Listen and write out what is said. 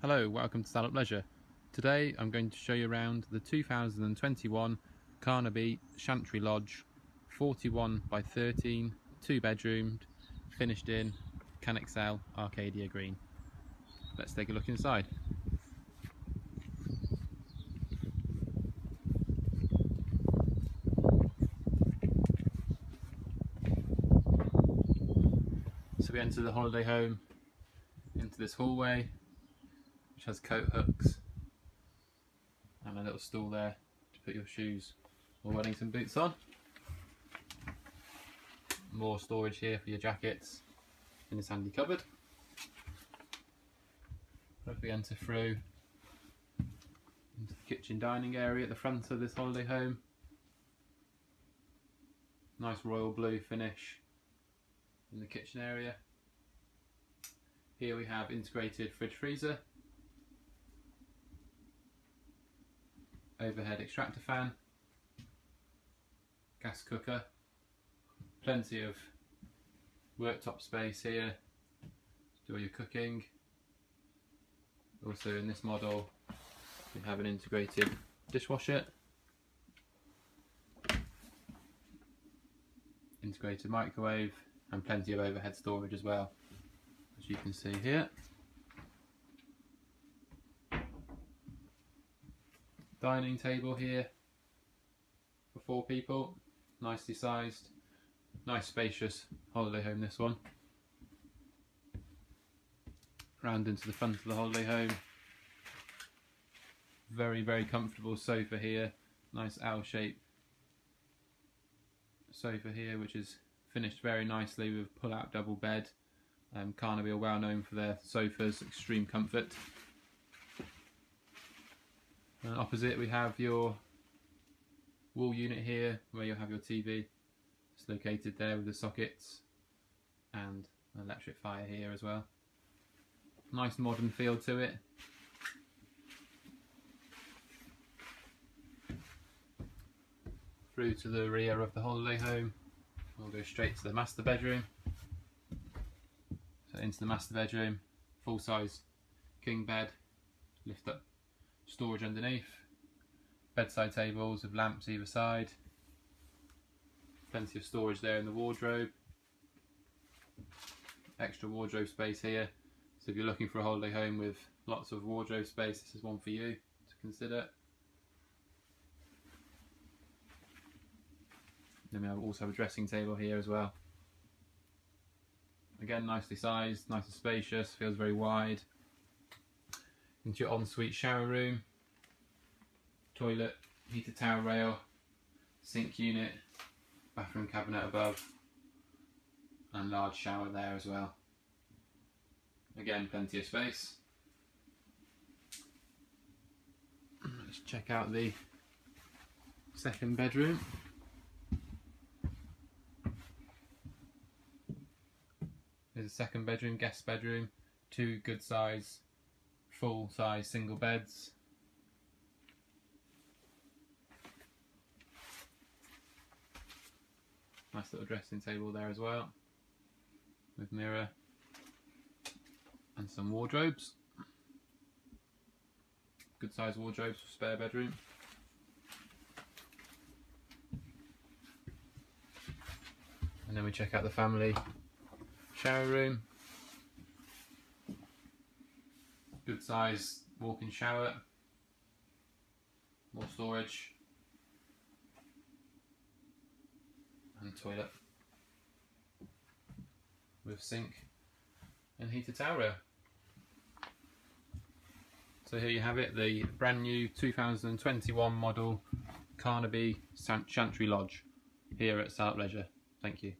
Hello, welcome to Salop Leisure. Today I'm going to show you around the 2021 Carnaby Chantry Lodge 41 by 13, two bedroomed, finished in Canexel Arcadia Green. Let's take a look inside. So we enter the holiday home into this hallway has coat hooks and a little stool there to put your shoes or Wellington boots on. More storage here for your jackets in this handy cupboard. If we enter through into the kitchen dining area at the front of this holiday home. Nice royal blue finish in the kitchen area. Here we have integrated fridge freezer overhead extractor fan, gas cooker, plenty of worktop space here to do all your cooking. Also in this model we have an integrated dishwasher, integrated microwave and plenty of overhead storage as well as you can see here. Dining table here for four people, nicely sized, nice spacious holiday home this one. Round into the front of the holiday home, very very comfortable sofa here, nice L shape sofa here which is finished very nicely with pull out double bed. Um, Carnaby are well known for their sofas, extreme comfort. And opposite we have your wall unit here where you'll have your TV. It's located there with the sockets and an electric fire here as well. Nice modern feel to it. Through to the rear of the holiday home. We'll go straight to the master bedroom. So into the master bedroom, full size king bed, lift up storage underneath, bedside tables with lamps either side, plenty of storage there in the wardrobe, extra wardrobe space here. So if you're looking for a holiday home with lots of wardrobe space, this is one for you to consider. Then we also have a dressing table here as well. Again, nicely sized, nice and spacious, feels very wide into your ensuite shower room, toilet, heated towel rail, sink unit, bathroom cabinet above, and large shower there as well. Again, plenty of space. Let's check out the second bedroom. There's a second bedroom, guest bedroom, two good size full size single beds. Nice little dressing table there as well with mirror and some wardrobes. Good size wardrobes for spare bedroom. And then we check out the family shower room good size walk-in shower, more storage, and toilet with sink and heated towel rail. So here you have it, the brand new 2021 model Carnaby Chantry Lodge here at Salop Leisure. Thank you.